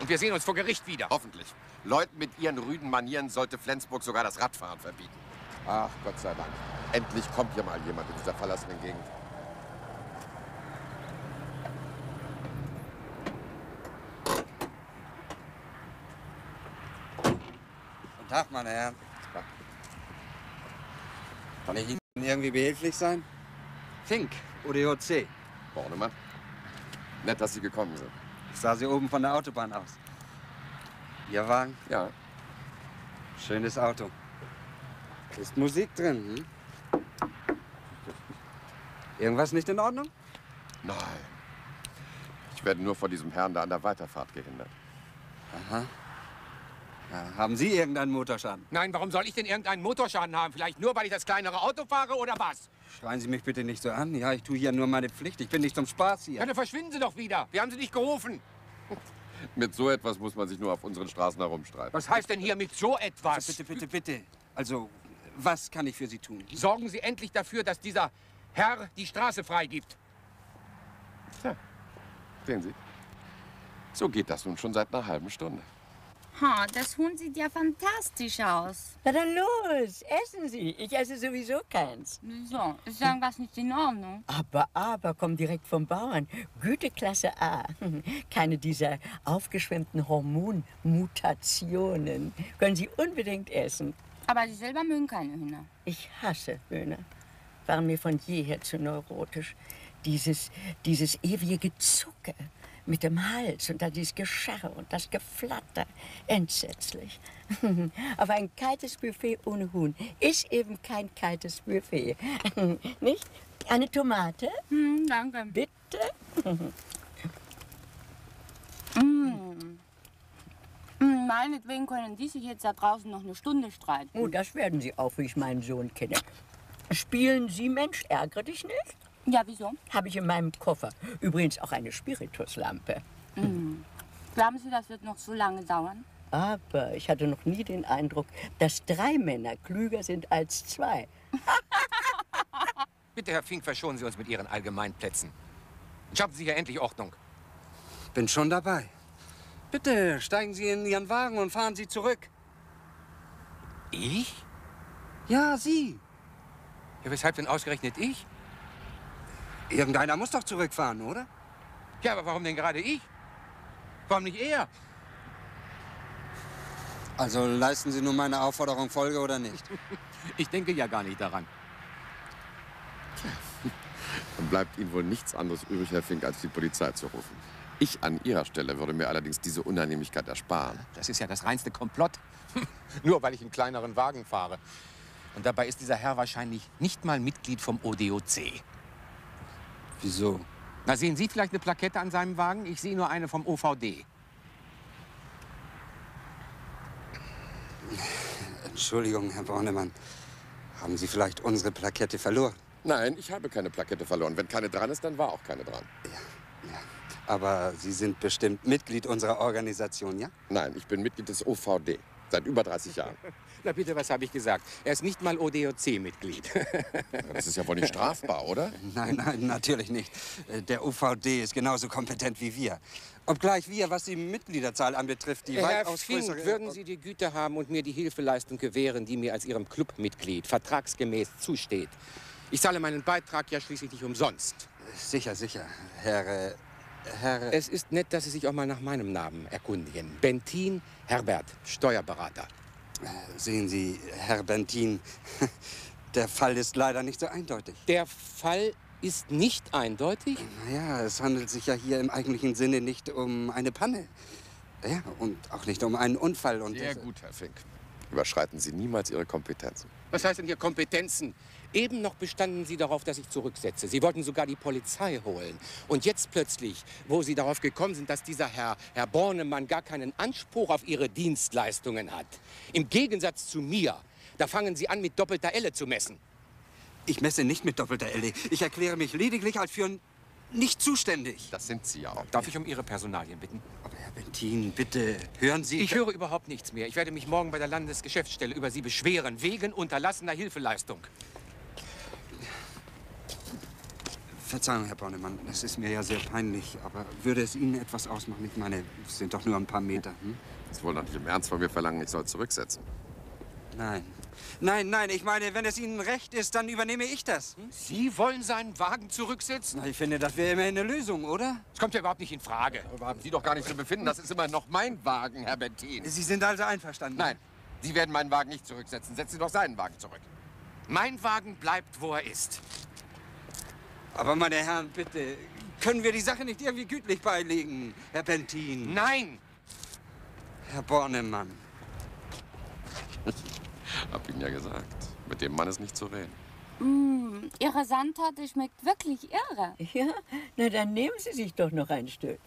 A: Und wir sehen uns vor Gericht wieder.
D: Hoffentlich. Leuten mit ihren rüden Manieren sollte Flensburg sogar das Radfahren verbieten. Ach, Gott sei Dank. Endlich kommt hier mal jemand in dieser verlassenen Gegend.
I: Tag, meine Herren. Kann ich Ihnen irgendwie behilflich sein? Fink, UDOC.
D: Bornemann. Nett, dass Sie gekommen sind.
I: Ich sah Sie oben von der Autobahn aus. Ihr Wagen?
D: Ja.
I: Schönes Auto. Ist Musik drin, hm? Irgendwas nicht in Ordnung?
D: Nein. Ich werde nur von diesem Herrn da an der Weiterfahrt gehindert.
I: Aha. Ja, haben Sie irgendeinen Motorschaden?
A: Nein, warum soll ich denn irgendeinen Motorschaden haben? Vielleicht nur, weil ich das kleinere Auto fahre oder was?
I: Schreien Sie mich bitte nicht so an. Ja, ich tue hier nur meine Pflicht. Ich bin nicht zum Spaß
A: Ja,
I: hier.
A: dann verschwinden Sie doch wieder. Wir haben Sie nicht gerufen. [laughs]
D: Mit so etwas muss man sich nur auf unseren Straßen herumstreiten.
A: Was heißt denn hier mit so etwas?
I: Bitte, bitte, bitte. Also, was kann ich für Sie tun?
A: Sorgen Sie endlich dafür, dass dieser Herr die Straße freigibt.
D: Sehen Sie? So geht das nun schon seit einer halben Stunde.
E: Ha, das Huhn sieht ja fantastisch aus.
B: Na dann los, essen Sie. Ich esse sowieso keins.
E: Wieso? Ist irgendwas nicht in Ordnung?
B: Aber, aber, komm direkt vom Bauern. Güteklasse A. [laughs] Keine dieser aufgeschwemmten Hormonmutationen. Können Sie unbedingt essen.
E: Aber Sie selber mögen keine Hühner.
B: Ich hasse Hühner. Waren mir von jeher zu neurotisch. Dieses, dieses ewige Gezucke mit dem Hals und dann dieses Gescharre und das Geflatter. Entsetzlich. [laughs] Aber ein kaltes Buffet ohne Huhn ist eben kein kaltes Buffet. [laughs] Nicht? Eine Tomate?
E: Hm, danke.
B: Bitte? [laughs]
E: Hm, Meinetwegen können die sich jetzt da draußen noch eine Stunde streiten.
B: Oh, das werden Sie auch, wie ich meinen Sohn kenne. Spielen Sie Mensch, ärgere dich nicht?
E: Ja, wieso?
B: Habe ich in meinem Koffer. Übrigens auch eine Spirituslampe.
E: Glauben Sie, das wird noch so lange dauern?
B: Aber ich hatte noch nie den Eindruck, dass drei Männer klüger sind als zwei. [laughs]
A: Bitte, Herr Fink, verschonen Sie uns mit Ihren Allgemeinplätzen. Schaffen Sie hier endlich Ordnung.
I: Bin schon dabei. Bitte steigen Sie in Ihren Wagen und fahren Sie zurück.
A: Ich?
I: Ja, Sie.
A: Ja, weshalb denn ausgerechnet ich?
I: Irgendeiner muss doch zurückfahren, oder?
A: Ja, aber warum denn gerade ich? Warum nicht er?
I: Also leisten Sie nun meiner Aufforderung Folge oder nicht? [laughs]
A: Ich denke ja gar nicht daran.
D: Dann bleibt Ihnen wohl nichts anderes übrig, Herr Fink, als die Polizei zu rufen. Ich an Ihrer Stelle würde mir allerdings diese Unannehmlichkeit ersparen.
A: Das ist ja das reinste Komplott. [laughs] Nur weil ich einen kleineren Wagen fahre. Und dabei ist dieser Herr wahrscheinlich nicht mal Mitglied vom ODOC.
I: Wieso?
A: Na, sehen Sie vielleicht eine Plakette an seinem Wagen? Ich sehe nur eine vom OVD.
I: Entschuldigung, Herr Bornemann. Haben Sie vielleicht unsere Plakette verloren?
D: Nein, ich habe keine Plakette verloren. Wenn keine dran ist, dann war auch keine dran.
I: Aber Sie sind bestimmt Mitglied unserer Organisation, ja?
D: Nein, ich bin Mitglied des OVD. Seit über 30 Jahren. [laughs]
A: Na bitte, was habe ich gesagt? Er ist nicht mal ODOC-Mitglied.
D: Das ist ja wohl nicht strafbar, oder? [laughs]
I: Nein, nein, natürlich nicht. Äh, Der UVD ist genauso kompetent wie wir. Obgleich wir, was die Mitgliederzahl anbetrifft, die
A: Herr
I: weitaus
A: Fink,
I: größere...
A: würden Sie die Güte haben und mir die Hilfeleistung gewähren, die mir als Ihrem Clubmitglied vertragsgemäß zusteht? Ich zahle meinen Beitrag ja schließlich nicht umsonst.
I: Sicher, sicher. Herr... äh, Herr...
A: Es ist nett, dass Sie sich auch mal nach meinem Namen erkundigen. Bentin Herbert, Steuerberater.
I: Sehen Sie, Herr Bentin, [laughs] der Fall ist leider nicht so eindeutig.
A: Der Fall ist nicht eindeutig?
I: Naja, es handelt sich ja hier im eigentlichen Sinne nicht um eine Panne. Ja, und auch nicht um einen Unfall. Und
D: Sehr gut, Herr Fink. Überschreiten Sie niemals Ihre Kompetenzen.
A: Was heißt denn hier Kompetenzen? Eben noch bestanden Sie darauf, dass ich zurücksetze. Sie wollten sogar die Polizei holen. Und jetzt plötzlich, wo Sie darauf gekommen sind, dass dieser Herr, Herr Bornemann gar keinen Anspruch auf Ihre Dienstleistungen hat, im Gegensatz zu mir, da fangen Sie an, mit doppelter Elle zu messen.
I: Ich messe nicht mit doppelter Elle. Ich erkläre mich lediglich als für nicht zuständig.
D: Das sind Sie ja auch.
A: Darf ich um Ihre Personalien bitten?
I: Aber Herr Bentin, bitte, hören Sie...
A: Ich höre überhaupt nichts mehr. Ich werde mich morgen bei der Landesgeschäftsstelle über Sie beschweren, wegen unterlassener Hilfeleistung.
I: Verzeihung, Herr Bornemann, das ist mir ja sehr peinlich, aber würde es Ihnen etwas ausmachen? Ich meine, es sind doch nur ein paar Meter. Hm?
D: Sie wollen doch nicht im Ernst von mir verlangen, ich soll zurücksetzen.
I: Nein. Nein, nein, ich meine, wenn es Ihnen recht ist, dann übernehme ich das. Hm?
A: Sie wollen seinen Wagen zurücksetzen?
I: Na, ich finde, das wäre immerhin eine Lösung, oder?
A: Das kommt ja überhaupt nicht in Frage.
D: Darüber haben Sie doch gar nicht zu befinden. Das ist immer noch mein Wagen, Herr Bentin.
I: Sie sind also einverstanden?
D: Nein, Sie werden meinen Wagen nicht zurücksetzen. Setzen Sie doch seinen Wagen zurück.
A: Mein Wagen bleibt, wo er ist.
I: Aber meine Herren, bitte, können wir die Sache nicht irgendwie gütlich beilegen, Herr Bentin?
A: Nein!
I: Herr Bornemann. [laughs]
D: Hab Ihnen ja gesagt. Mit dem Mann ist nicht zu reden.
E: Mm, ihre Sandtorte schmeckt wirklich irre.
B: Ja, na dann nehmen Sie sich doch noch ein Stück.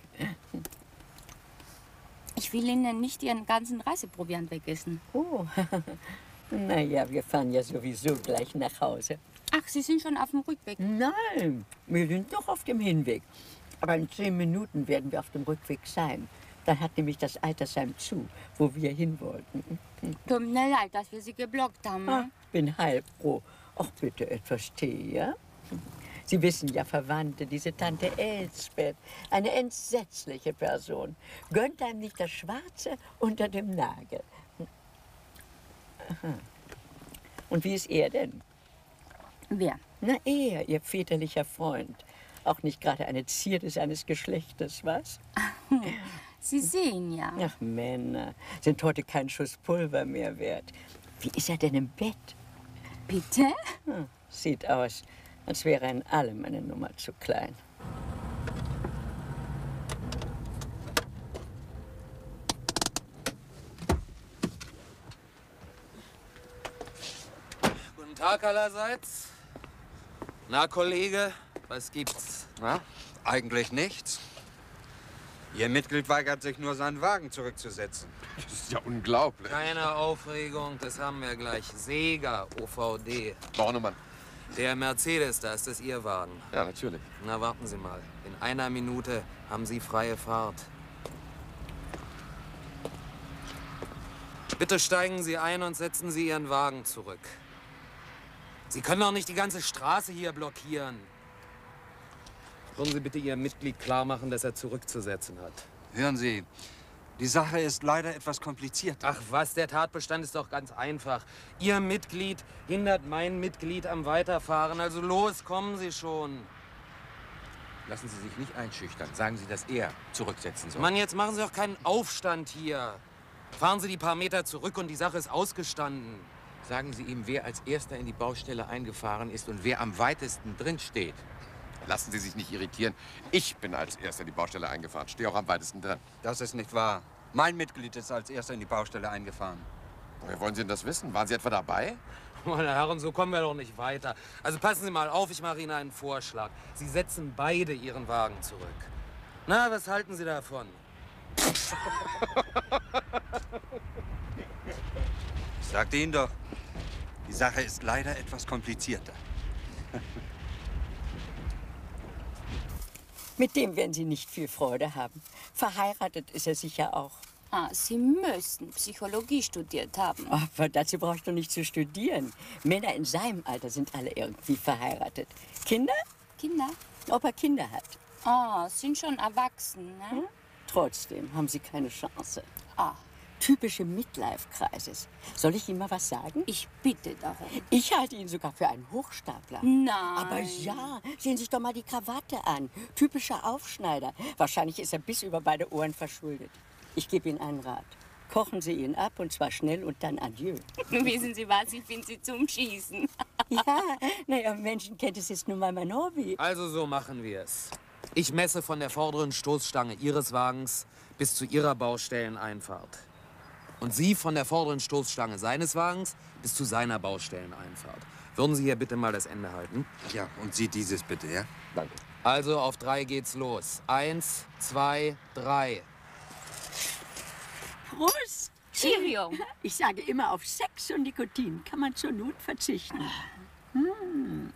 E: Ich will Ihnen nicht Ihren ganzen Reiseproviant wegessen.
B: Oh, [laughs] na ja, wir fahren ja sowieso gleich nach Hause.
E: Ach, Sie sind schon auf dem Rückweg.
B: Nein, wir sind doch auf dem Hinweg. Aber in zehn Minuten werden wir auf dem Rückweg sein. Dann hat nämlich das Altersheim zu, wo wir hin wollten.
E: Tut mir leid, dass wir Sie geblockt haben.
B: Ah, bin heilfroh. Ach, bitte etwas Tee, ja? Sie wissen ja, Verwandte, diese Tante Elsbeth, eine entsetzliche Person, gönnt einem nicht das Schwarze unter dem Nagel. Aha. Und wie ist er denn?
E: Wer?
B: Na, er, ihr väterlicher Freund. Auch nicht gerade eine Zierde seines Geschlechtes, was? [laughs]
E: Sie sehen ja.
B: Ach, Männer sind heute kein Schuss Pulver mehr wert. Wie ist er denn im Bett?
E: Bitte?
B: Hm, sieht aus, als wäre in allem eine Nummer zu klein.
J: Tag allerseits. Na, Kollege, was gibt's?
I: Na, eigentlich nichts. Ihr Mitglied weigert sich nur, seinen Wagen zurückzusetzen.
D: Das ist ja unglaublich.
J: Keine Aufregung, das haben wir gleich. Sega, OVD.
D: Bornemann.
J: Der Mercedes, da ist das Ihr Wagen.
D: Ja, natürlich.
J: Na, warten Sie mal. In einer Minute haben Sie freie Fahrt. Bitte steigen Sie ein und setzen Sie Ihren Wagen zurück. Sie können doch nicht die ganze Straße hier blockieren. Würden Sie bitte Ihrem Mitglied klar machen, dass er zurückzusetzen hat.
I: Hören Sie, die Sache ist leider etwas kompliziert.
J: Ach was, der Tatbestand ist doch ganz einfach. Ihr Mitglied hindert mein Mitglied am Weiterfahren. Also los, kommen Sie schon.
A: Lassen Sie sich nicht einschüchtern. Sagen Sie, dass er zurücksetzen soll.
J: Mann, jetzt machen Sie doch keinen Aufstand hier. Fahren Sie die paar Meter zurück und die Sache ist ausgestanden.
A: Sagen Sie ihm, wer als Erster in die Baustelle eingefahren ist und wer am weitesten drin steht.
D: Lassen Sie sich nicht irritieren. Ich bin als Erster in die Baustelle eingefahren. Stehe auch am weitesten dran.
I: Das ist nicht wahr. Mein Mitglied ist als erster in die Baustelle eingefahren.
D: Woher wollen Sie denn das wissen? Waren Sie etwa dabei?
J: Meine Herren, so kommen wir doch nicht weiter. Also passen Sie mal auf, ich mache Ihnen einen Vorschlag. Sie setzen beide Ihren Wagen zurück. Na, was halten Sie davon?
I: Ich sagte Ihnen doch, die Sache ist leider etwas komplizierter.
B: Mit dem werden Sie nicht viel Freude haben. Verheiratet ist er sicher auch.
E: Ah, Sie müssten Psychologie studiert haben.
B: Aber dazu brauchst du nicht zu studieren. Männer in seinem Alter sind alle irgendwie verheiratet. Kinder?
E: Kinder?
B: Ob er Kinder hat.
E: Ah, sind schon erwachsen, ne?
B: Hm? Trotzdem haben sie keine Chance.
E: Ah,
B: Typische Midlife-Crisis. Soll ich Ihnen mal was sagen?
E: ich bitte darum.
B: Ich halte ihn sogar für einen Hochstapler.
E: Nein.
B: Aber ja, sehen Sie sich doch mal die Krawatte an. Typischer Aufschneider. Wahrscheinlich ist er bis über beide Ohren verschuldet. Ich gebe Ihnen einen Rat. Kochen Sie ihn ab und zwar schnell und dann adieu. [laughs]
E: Wissen Sie was, ich finde Sie zum Schießen. [laughs]
B: Ja, naja, Menschenkenntnis ist nun mal mein Hobby.
J: Also so machen wir es. Ich messe von der vorderen Stoßstange Ihres Wagens bis zu Ihrer Baustelleneinfahrt. Und Sie von der vorderen Stoßstange seines Wagens bis zu seiner Baustelleneinfahrt. Würden Sie hier bitte mal das Ende halten?
I: Ja, und Sie dieses bitte, ja?
D: Danke.
J: Also auf drei geht's los. Eins, zwei, drei.
B: Prost!
E: Cheerio.
B: Ich sage immer, auf Sex und Nikotin kann man zur Not verzichten. Hm.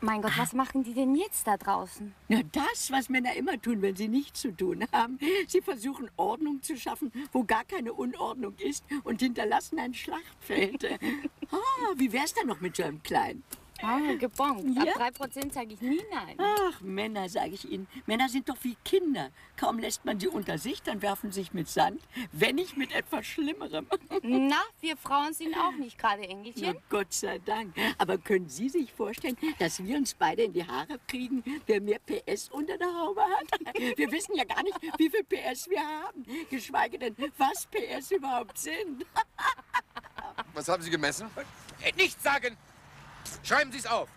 E: Mein Gott, was machen die denn jetzt da draußen?
B: Na, das, was Männer immer tun, wenn sie nichts zu tun haben. Sie versuchen Ordnung zu schaffen, wo gar keine Unordnung ist und hinterlassen ein Schlachtfeld. [laughs] ah, wie wär's denn noch mit so einem Kleinen?
E: Ah, gebongt. Ab
B: Ja?
E: 3% sage ich nie nein.
B: Ach, Männer, sage ich Ihnen. Männer sind doch wie Kinder. Kaum lässt man sie unter sich, dann werfen sie sich mit Sand, wenn nicht mit etwas Schlimmerem. [laughs]
E: Na, wir Frauen sind auch nicht gerade Engelchen.
B: Na, Gott sei Dank. Aber können Sie sich vorstellen, dass wir uns beide in die Haare kriegen, wer mehr PS unter der Haube hat? Wir wissen ja gar nicht, wie viel PS wir haben. Geschweige denn, was PS überhaupt sind. [laughs]
D: Was haben Sie gemessen?
F: Äh, nichts sagen! Schreiben Sie es auf.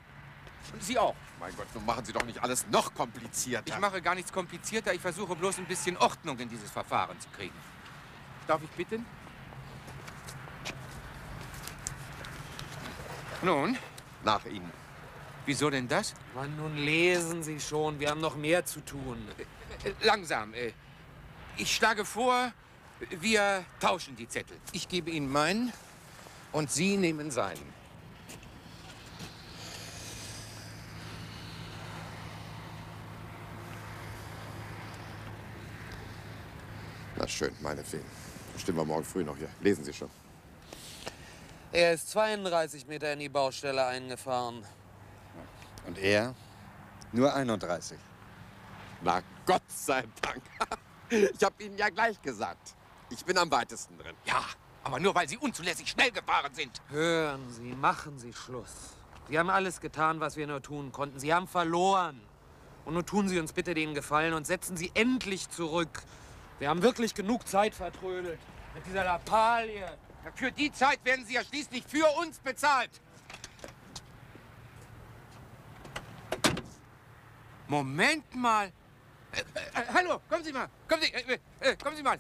F: Und Sie auch.
G: Mein Gott, nun machen Sie doch nicht alles noch komplizierter.
F: Ich mache gar nichts komplizierter. Ich versuche bloß ein bisschen Ordnung in dieses Verfahren zu kriegen. Darf ich bitten? Nun?
G: Nach Ihnen.
F: Wieso denn das?
J: Mann, nun lesen Sie schon. Wir haben noch mehr zu tun.
F: Äh, Langsam. äh, Ich schlage vor, wir tauschen die Zettel. Ich gebe Ihnen meinen und Sie nehmen seinen.
G: Na schön, meinetwegen. Stimmen wir morgen früh noch hier. Lesen Sie schon.
J: Er ist 32 Meter in die Baustelle eingefahren.
K: Und er? Nur 31.
G: Na Gott sei Dank. [laughs] Ich habe Ihnen ja gleich gesagt. Ich bin am weitesten drin.
F: Ja, aber nur weil Sie unzulässig schnell gefahren sind.
J: Hören Sie, machen Sie Schluss. Sie haben alles getan, was wir nur tun konnten. Sie haben verloren. Und nun tun Sie uns bitte den Gefallen und setzen Sie endlich zurück. Wir haben wirklich genug Zeit vertrödelt. Mit dieser Lappalie.
F: Für die Zeit werden Sie ja schließlich für uns bezahlt. Moment mal. Äh, äh, hallo, kommen Sie mal. Kommen Sie, äh, äh, kommen Sie mal.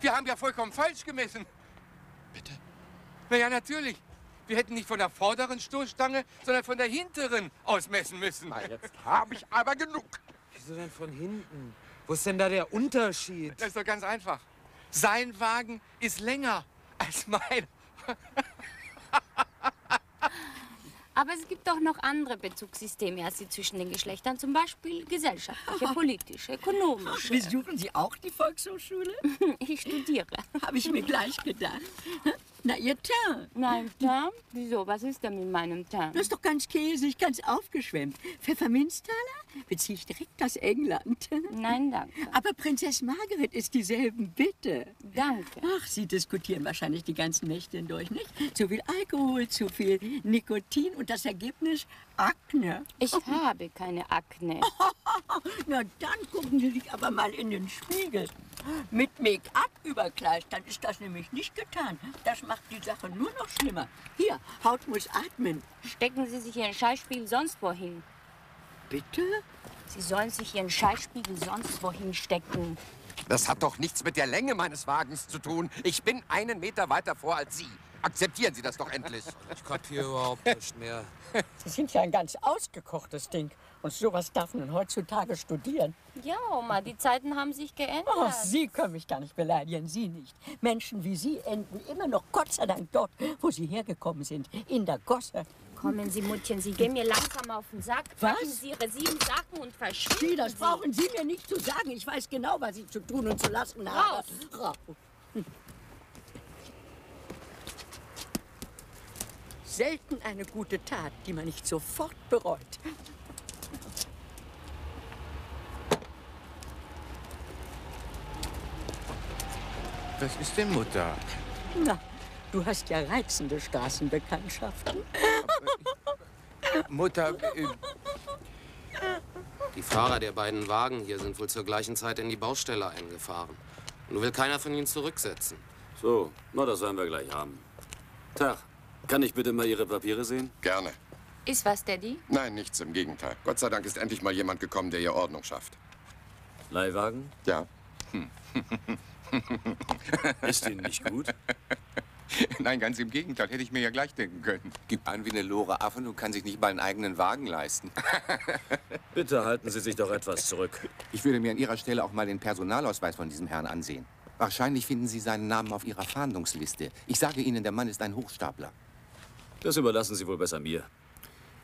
F: Wir haben ja vollkommen falsch gemessen.
G: Bitte?
F: Na ja, natürlich. Wir hätten nicht von der vorderen Stoßstange, sondern von der hinteren ausmessen müssen.
G: Na, jetzt habe ich aber genug.
J: Wieso denn von hinten? Wo ist denn da der Unterschied?
F: Das ist doch ganz einfach. Sein Wagen ist länger als mein. [laughs]
E: Aber es gibt auch noch andere Bezugssysteme als die zwischen den Geschlechtern, zum Beispiel gesellschaftliche, [laughs] politische, ökonomische.
B: Besuchen Sie auch die Volkshochschule? [laughs]
E: Ich studiere.
B: Habe ich mir gleich gedacht. Na, Ihr Teint.
E: Mein Teint? Wieso? Was ist denn mit meinem Teint?
B: Das ist doch ganz käsig, ganz aufgeschwemmt. Pfefferminztaler? Beziehe ich direkt aus England.
E: Nein, danke.
B: Aber Prinzess Margaret ist dieselben, bitte.
E: Danke.
B: Ach, Sie diskutieren wahrscheinlich die ganzen Nächte hindurch, nicht? Zu viel Alkohol, zu viel Nikotin und das Ergebnis Akne.
E: Ich habe keine Akne. [laughs]
B: Na, dann gucken Sie sich aber mal in den Spiegel. Mit Make-up überkleist, dann ist das nämlich nicht getan. Das macht die Sache nur noch schlimmer. Hier, Haut muss atmen.
E: Stecken Sie sich Ihren Scheißspiegel sonst wohin.
B: Bitte?
E: Sie sollen sich Ihren Scheißspiegel sonst wohin stecken.
D: Das hat doch nichts mit der Länge meines Wagens zu tun. Ich bin einen Meter weiter vor als Sie. Akzeptieren Sie das doch endlich.
J: Ich kapiere überhaupt nicht mehr. [laughs]
B: Sie sind ja ein ganz ausgekochtes Ding. Und sowas darf man heutzutage studieren.
E: Ja, Oma, die Zeiten haben sich geändert.
B: Oh, Sie können mich gar nicht beleidigen, Sie nicht. Menschen wie Sie enden immer noch Gott sei Dank dort, wo Sie hergekommen sind, in der Gosse.
E: Kommen Sie, Muttchen, Sie gehen mir langsam auf den Sack.
B: Was?
E: Packen Sie Ihre sieben Sachen und verschwinden
B: Sie, das brauchen Sie mir nicht zu sagen. Ich weiß genau, was ich zu tun und zu lassen habe.
E: Raus.
B: Raus. Selten eine gute Tat, die man nicht sofort bereut.
A: Was ist denn Mutter?
B: Na, du hast ja reizende Straßenbekanntschaften.
A: Mutter, äh,
J: Die Fahrer der beiden Wagen hier sind wohl zur gleichen Zeit in die Baustelle eingefahren. Nun will keiner von ihnen zurücksetzen.
L: So, na, das werden wir gleich haben. Tag, kann ich bitte mal Ihre Papiere sehen?
G: Gerne.
E: Ist was, Daddy?
G: Nein, nichts, im Gegenteil. Gott sei Dank ist endlich mal jemand gekommen, der hier Ordnung schafft.
L: Leihwagen?
G: Ja. [laughs]
L: Ist Ihnen nicht gut? [laughs]
A: Nein, ganz im Gegenteil. Hätte ich mir ja gleich denken können. Gib an wie eine Lore Affen und kann sich nicht mal einen eigenen Wagen leisten. [laughs]
L: Bitte halten Sie sich doch etwas zurück.
A: Ich würde mir an Ihrer Stelle auch mal den Personalausweis von diesem Herrn ansehen. Wahrscheinlich finden Sie seinen Namen auf Ihrer Fahndungsliste. Ich sage Ihnen, der Mann ist ein Hochstapler.
L: Das überlassen Sie wohl besser mir.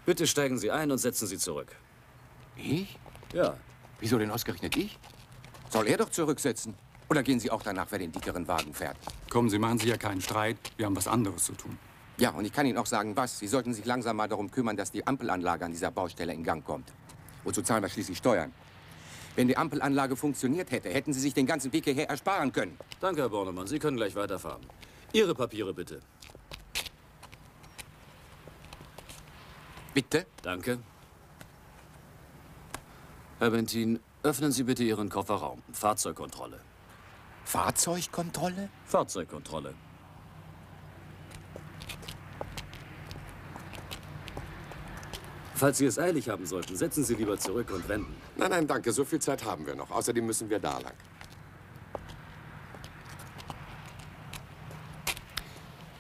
L: Bitte steigen Sie ein und setzen Sie zurück.
A: Ich?
L: Ja.
A: Wieso denn ausgerechnet ich? Soll er doch zurücksetzen? Oder gehen Sie auch danach, wer den dickeren Wagen fährt?
M: Kommen Sie, machen Sie ja keinen Streit. Wir haben was anderes zu tun.
A: Ja, und ich kann Ihnen auch sagen, was. Sie sollten sich langsam mal darum kümmern, dass die Ampelanlage an dieser Baustelle in Gang kommt. Wozu zahlen wir schließlich Steuern? Wenn die Ampelanlage funktioniert hätte, hätten Sie sich den ganzen Weg hierher ersparen können.
L: Danke, Herr Bornemann. Sie können gleich weiterfahren. Ihre Papiere bitte.
A: Bitte?
L: Danke. Herr Bentin, öffnen Sie bitte Ihren Kofferraum. Fahrzeugkontrolle.
A: Fahrzeugkontrolle?
L: Fahrzeugkontrolle. Falls Sie es eilig haben sollten, setzen Sie lieber zurück und wenden.
D: Nein, nein, danke. So viel Zeit haben wir noch. Außerdem müssen wir da lang.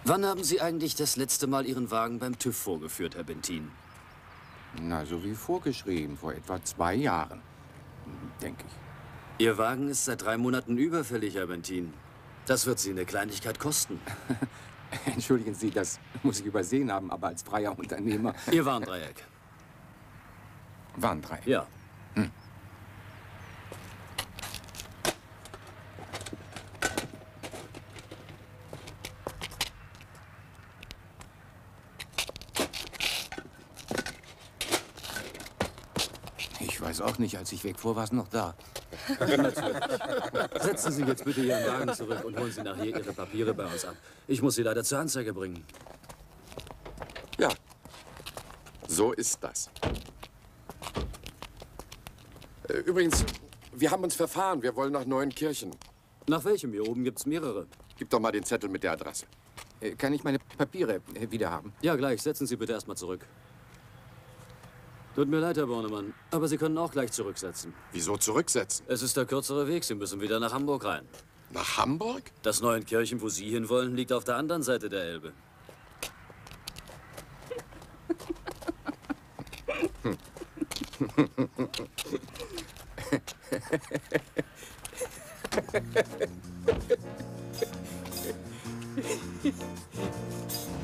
L: Wann haben Sie eigentlich das letzte Mal Ihren Wagen beim TÜV vorgeführt, Herr Bentin?
A: Na, so wie vorgeschrieben, vor etwa zwei Jahren, denke ich.
L: Ihr Wagen ist seit drei Monaten überfällig, Herr Bentin. Das wird Sie eine Kleinigkeit kosten. [laughs]
A: Entschuldigen Sie, das muss ich übersehen haben, aber als freier Unternehmer...
L: Ihr Warndreieck.
A: Warndreieck?
L: Ja.
A: Hm. Auch nicht, als ich wegfuhr, war es noch da. [laughs]
L: Setzen Sie jetzt bitte Ihren Wagen zurück und holen Sie nachher Ihre Papiere bei uns ab. Ich muss Sie leider zur Anzeige bringen.
D: Ja, so ist das. Äh, Übrigens, wir haben uns verfahren. Wir wollen nach Neuenkirchen.
L: Nach welchem? Hier oben gibt's mehrere.
D: Gib doch mal den Zettel mit der Adresse.
A: Äh, Kann ich meine Papiere äh, wieder haben?
L: Ja, gleich. Setzen Sie bitte erstmal zurück. Tut mir leid, Herr Bornemann, aber Sie können auch gleich zurücksetzen.
D: Wieso zurücksetzen?
L: Es ist der kürzere Weg. Sie müssen wieder nach Hamburg rein.
D: Nach Hamburg?
L: Das Neuenkirchen, wo Sie hinwollen, liegt auf der anderen Seite der Elbe. [laughs]